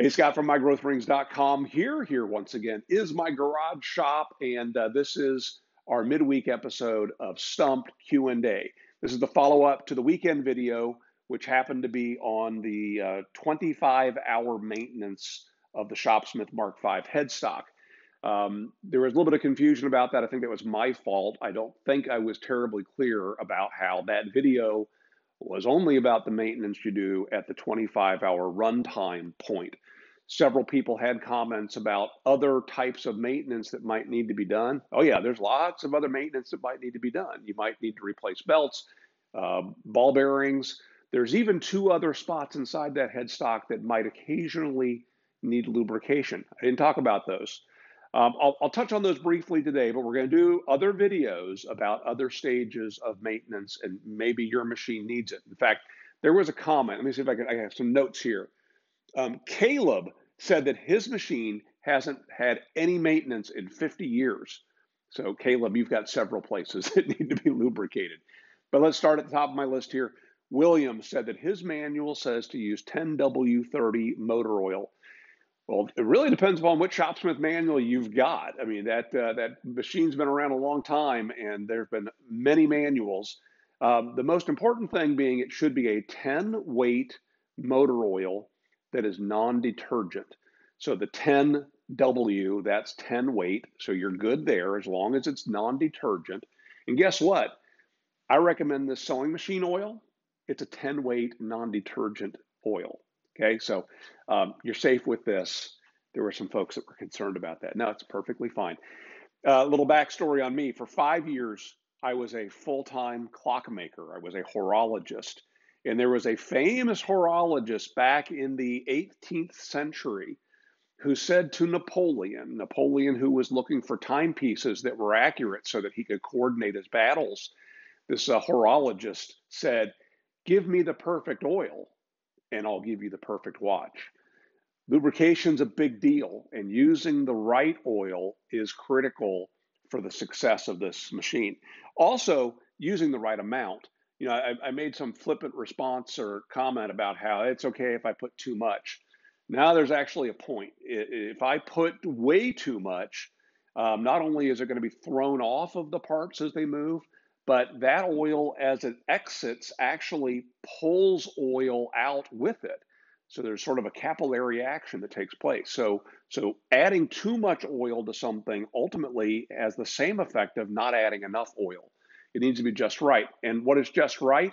Hey, Scott from mygrowthrings.com here. Here once again is my garage shop, and uh, this is our midweek episode of Stumped Q&A. This is the follow-up to the weekend video, which happened to be on the 25-hour uh, maintenance of the Shopsmith Mark V headstock. Um, there was a little bit of confusion about that. I think that was my fault. I don't think I was terribly clear about how that video was only about the maintenance you do at the 25 hour runtime point. Several people had comments about other types of maintenance that might need to be done. Oh, yeah, there's lots of other maintenance that might need to be done. You might need to replace belts, uh, ball bearings. There's even two other spots inside that headstock that might occasionally need lubrication. I didn't talk about those. Um, I'll, I'll, touch on those briefly today, but we're going to do other videos about other stages of maintenance and maybe your machine needs it. In fact, there was a comment. Let me see if I can. I have some notes here. Um, Caleb said that his machine hasn't had any maintenance in 50 years. So, Caleb, you've got several places that need to be lubricated. But let's start at the top of my list here. William said that his manual says to use 10W30 motor oil well, it really depends upon what Shopsmith manual you've got. I mean, that uh, that machine's been around a long time, and there's been many manuals. Um, the most important thing being it should be a 10 weight motor oil that is non-detergent. So the 10W, that's 10 weight. So you're good there as long as it's non-detergent. And guess what? I recommend this sewing machine oil. It's a 10 weight non-detergent oil. Okay, so um, you're safe with this. There were some folks that were concerned about that. No, it's perfectly fine. A uh, little backstory on me. For five years, I was a full time clockmaker. I was a horologist. And there was a famous horologist back in the 18th century who said to Napoleon, Napoleon, who was looking for timepieces that were accurate so that he could coordinate his battles, this uh, horologist said, Give me the perfect oil and I'll give you the perfect watch. Lubrication's a big deal, and using the right oil is critical for the success of this machine. Also, using the right amount. You know, I, I made some flippant response or comment about how it's okay if I put too much. Now there's actually a point. If I put way too much, um, not only is it going to be thrown off of the parts as they move, but that oil, as it exits, actually pulls oil out with it. So there's sort of a capillary action that takes place. So, so adding too much oil to something ultimately has the same effect of not adding enough oil. It needs to be just right. And what is just right?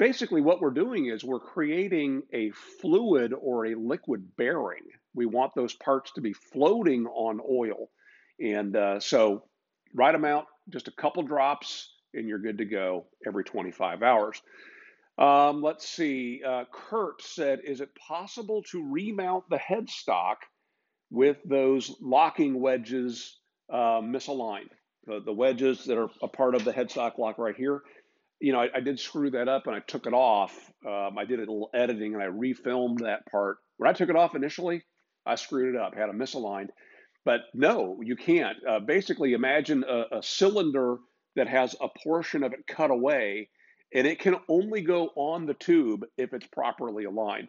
Basically, what we're doing is we're creating a fluid or a liquid bearing. We want those parts to be floating on oil. And uh, so, right amount, just a couple drops, and you're good to go every 25 hours. Um, let's see. Uh, Kurt said, "Is it possible to remount the headstock with those locking wedges uh, misaligned? The, the, wedges that are a part of the headstock lock right here. You know, I, I did screw that up and I took it off. Um, I did a little editing and I refilmed that part. When I took it off initially, I screwed it up, had a misaligned. But no, you can't. Uh, basically, imagine a, a cylinder that has a portion of it cut away, and it can only go on the tube if it's properly aligned.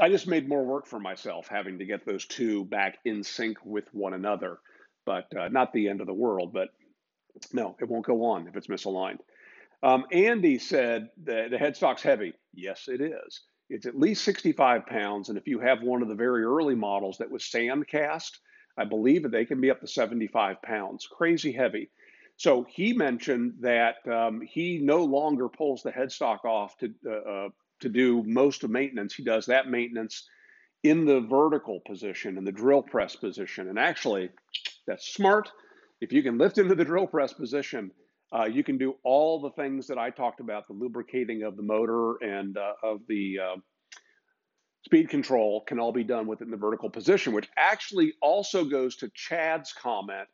I just made more work for myself having to get those two back in sync with one another, but uh, not the end of the world. But no, it won't go on if it's misaligned. Um, Andy said the, the headstock's heavy. Yes, it is. It's at least 65 pounds, and if you have one of the very early models that was sand cast, I believe that they can be up to 75 pounds. Crazy heavy. So he mentioned that um, he no longer pulls the headstock off to uh, uh, to do most of maintenance. He does that maintenance in the vertical position, in the drill press position. And actually, that's smart. If you can lift into the drill press position, uh, you can do all the things that I talked about the lubricating of the motor and uh, of the uh, speed control can all be done within the vertical position, which actually also goes to Chad's comment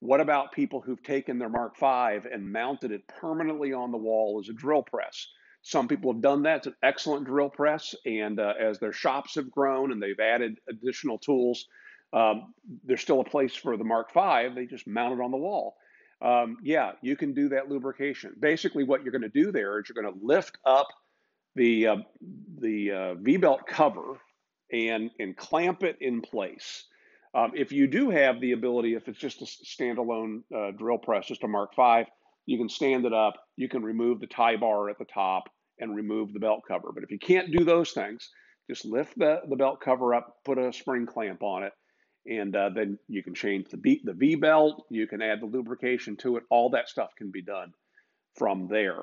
what about people who've taken their Mark V and mounted it permanently on the wall as a drill press? Some people have done that. It's an excellent drill press. And uh, as their shops have grown and they've added additional tools, um, there's still a place for the Mark V. They just mount it on the wall. Um, yeah, you can do that lubrication. Basically, what you're going to do there is you're going to lift up the uh, the uh, V belt cover and, and clamp it in place. Um, if you do have the ability, if it's just a standalone uh, drill press, just a Mark V, you can stand it up, you can remove the tie bar at the top and remove the belt cover. But if you can't do those things, just lift the, the belt cover up, put a spring clamp on it, and uh, then you can change the, the V belt, you can add the lubrication to it, all that stuff can be done from there.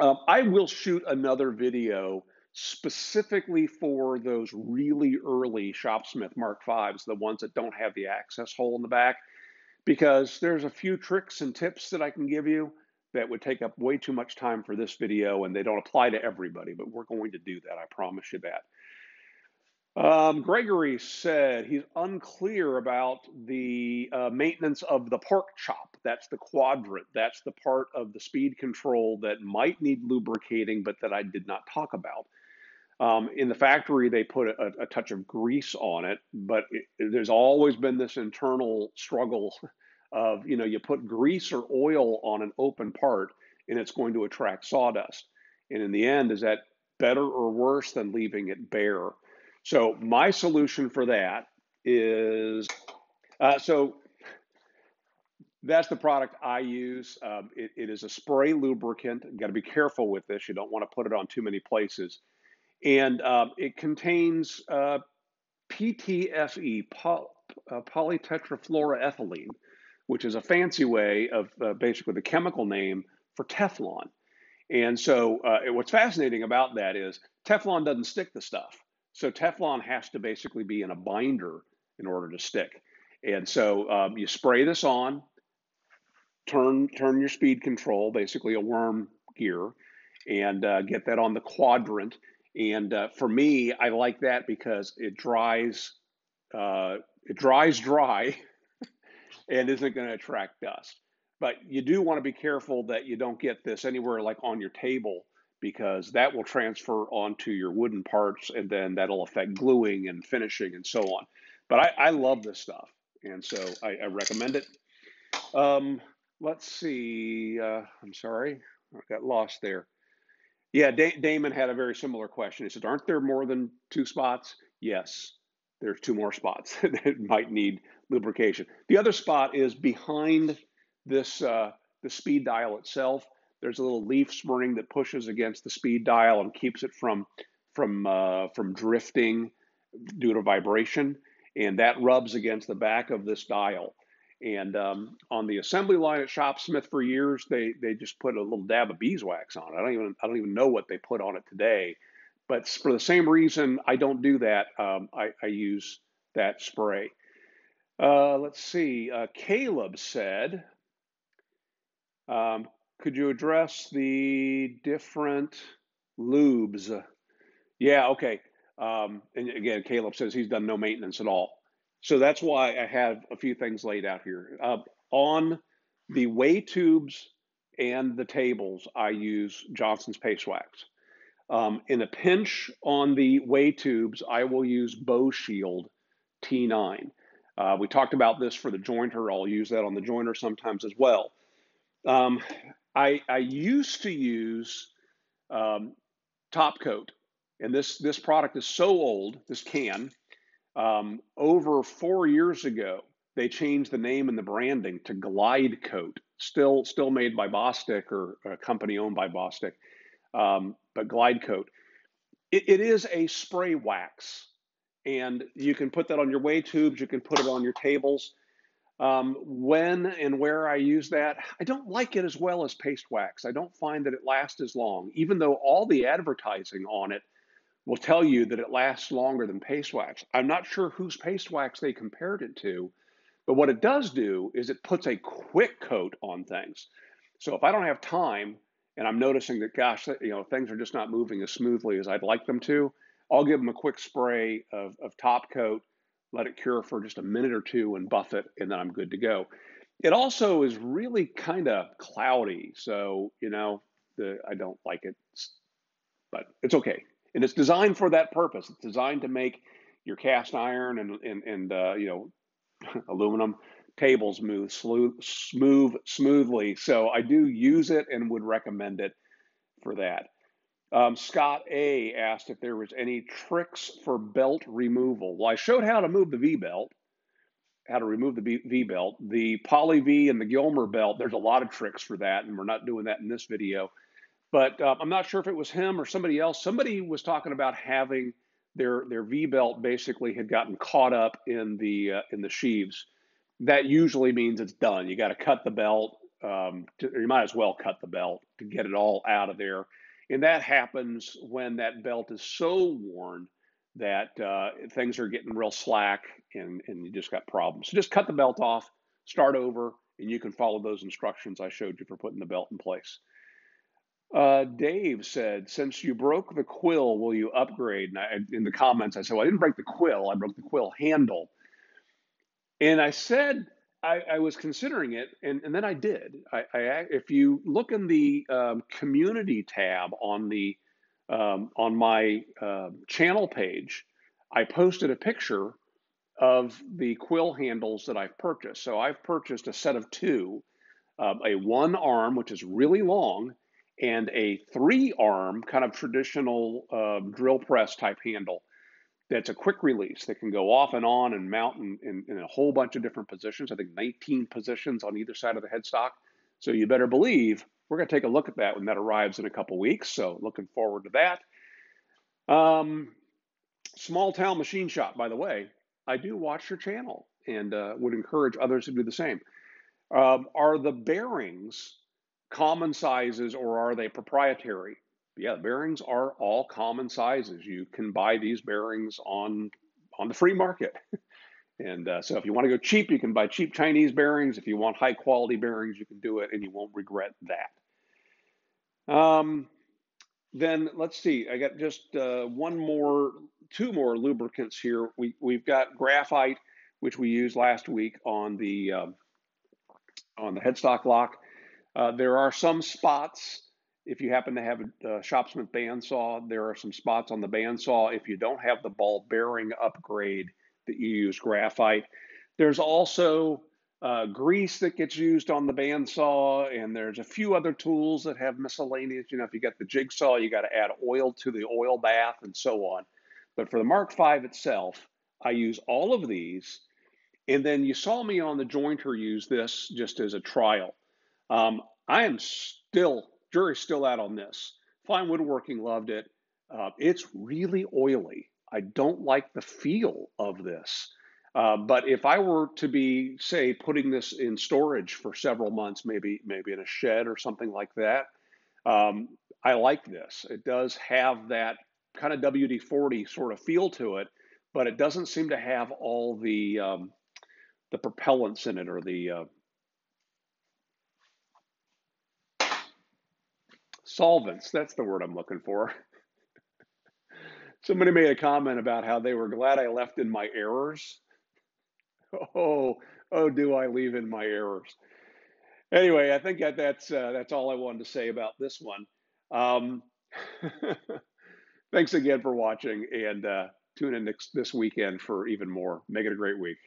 Um, I will shoot another video specifically for those really early Shopsmith Mark V's, the ones that don't have the access hole in the back, because there's a few tricks and tips that I can give you that would take up way too much time for this video and they don't apply to everybody, but we're going to do that. I promise you that. Um, Gregory said he's unclear about the uh, maintenance of the pork chop. That's the quadrant. That's the part of the speed control that might need lubricating, but that I did not talk about. Um, in the factory, they put a, a, touch of grease on it, but it, there's always been this internal struggle of, you know, you put grease or oil on an open part and it's going to attract sawdust. And in the end, is that better or worse than leaving it bare? So my solution for that is uh, so that's the product I use. Um, it, it is a spray lubricant. You've got to be careful with this. You don't want to put it on too many places. And um, it contains uh, PTFE, poly, uh, polytetrafluoroethylene, which is a fancy way of uh, basically the chemical name for Teflon. And so, uh, what's fascinating about that is Teflon doesn't stick to stuff. So Teflon has to basically be in a binder in order to stick. And so um, you spray this on, turn turn your speed control, basically a worm gear, and uh, get that on the quadrant. And uh, for me, I like that because it dries uh, it dries dry and isn't going to attract dust. But you do want to be careful that you don't get this anywhere like on your table because that will transfer onto your wooden parts and then that'll affect gluing and finishing and so on. But I, I love this stuff and so I, I recommend it. Um, let's see. Uh, I'm sorry, I got lost there. Yeah, da- Damon had a very similar question. He said, "Aren't there more than two spots?" Yes, there's two more spots that might need lubrication. The other spot is behind this uh, the speed dial itself. There's a little leaf spring that pushes against the speed dial and keeps it from from uh, from drifting due to vibration, and that rubs against the back of this dial. And um, on the assembly line at Shopsmith for years, they they just put a little dab of beeswax on it. I don't even I don't even know what they put on it today, but for the same reason I don't do that. Um, I, I, use that spray. Uh, let's see. Uh, Caleb said, um, could you address the different lubes? Yeah, okay. Um, and again, Caleb says he's done no maintenance at all. So that's why I have a few things laid out here. Uh, on the way tubes and the tables, I use Johnson's Paste Wax. Um, in a pinch on the way tubes, I will use Boeshield T9. Uh, we talked about this for the jointer. I'll use that on the jointer sometimes as well. Um, I, I used to use um, TopCoat, and this this product is so old. This can um, over four years ago they changed the name and the branding to Glidecoat. Still still made by Bostik or a company owned by Bostik, um, but Glidecoat. It, it is a spray wax, and you can put that on your way tubes. You can put it on your tables. Um, when and where I use that, I don't like it as well as paste wax. I don't find that it lasts as long, even though all the advertising on it will tell you that it lasts longer than paste wax. I'm not sure whose paste wax they compared it to, but what it does do is it puts a quick coat on things. So if I don't have time and I'm noticing that, gosh, you know, things are just not moving as smoothly as I'd like them to, I'll give them a quick spray of, of TopCoat let it cure for just a minute or two and buff it, and then I'm good to go. It also is really kind of cloudy, so you know the I don't like it, but it's okay. And it's designed for that purpose. It's designed to make your cast iron and and, and uh, you know aluminum tables move smooth smoothly. So I do use it and would recommend it for that. Um, Scott A asked if there was any tricks for belt removal. Well, I showed how to move the V belt, how to remove the V belt. The Poly V and the Gilmer belt, there's a lot of tricks for that, and we're not doing that in this video. But uh, I'm not sure if it was him or somebody else. Somebody was talking about having their their V belt basically had gotten caught up in the uh, in the sheaves. That usually means it's done. You got to cut the belt. Um, to, you might as well cut the belt to get it all out of there and that happens when that belt is so worn that uh, things are getting real slack and, and you just got problems. So just cut the belt off, start over, and you can follow those instructions I showed you for putting the belt in place. Uh, Dave said, since you broke the quill, will you upgrade? And I, in the comments, I said, well, I didn't break the quill, I broke the quill handle. And I said, I, I, was considering it, and, and then I did. I, I, if you look in the um, community tab on the um, on my uh, channel page, I posted a picture of the quill handles that I've purchased. So I've purchased a set of two, um, a one arm, which is really long, and a three arm, kind of traditional uh, drill press type handle that's a quick release that can go off and on and mount in, in, in, a whole bunch of different positions. I think 19 positions on either side of the headstock. So you better believe we're going to take a look at that when that arrives in a couple weeks. So looking forward to that. Um, Small Town Machine Shop, by the way, I do watch your channel and uh, would encourage others to do the same. Um, are the bearings common sizes or are they proprietary? yeah, bearings are all common sizes. You can buy these bearings on on the free market. and uh, so if you want to go cheap, you can buy cheap Chinese bearings. If you want high quality bearings, you can do it and you won't regret that. Um, then let's see, I got just uh, one more, two more lubricants here. We, we've got graphite, which we used last week on the, um, on the headstock lock. Uh, there are some spots if you happen to have a, a Shopsmith bandsaw, there are some spots on the bandsaw. If you don't have the ball bearing upgrade, that you use graphite. There's also uh, grease that gets used on the bandsaw, and there's a few other tools that have miscellaneous. You know, if you got the jigsaw, you got to add oil to the oil bath and so on. But for the Mark V itself, I use all of these. And then you saw me on the jointer use this just as a trial. Um, I am still jury's still out on this. Fine Woodworking loved it. Uh, it's really oily. I don't like the feel of this. Uh, but if I were to be, say, putting this in storage for several months, maybe maybe in a shed or something like that, um, I like this. It does have that kind of WD-40 sort of feel to it, but it doesn't seem to have all the um, the propellants in it or the uh, solvents. That's the word I'm looking for. Somebody made a comment about how they were glad I left in my errors. Oh, oh, do I leave in my errors? Anyway, I think that that's uh, that's all I wanted to say about this one. Um, thanks again for watching, and uh, tune in next, this weekend for even more. Make it a great week.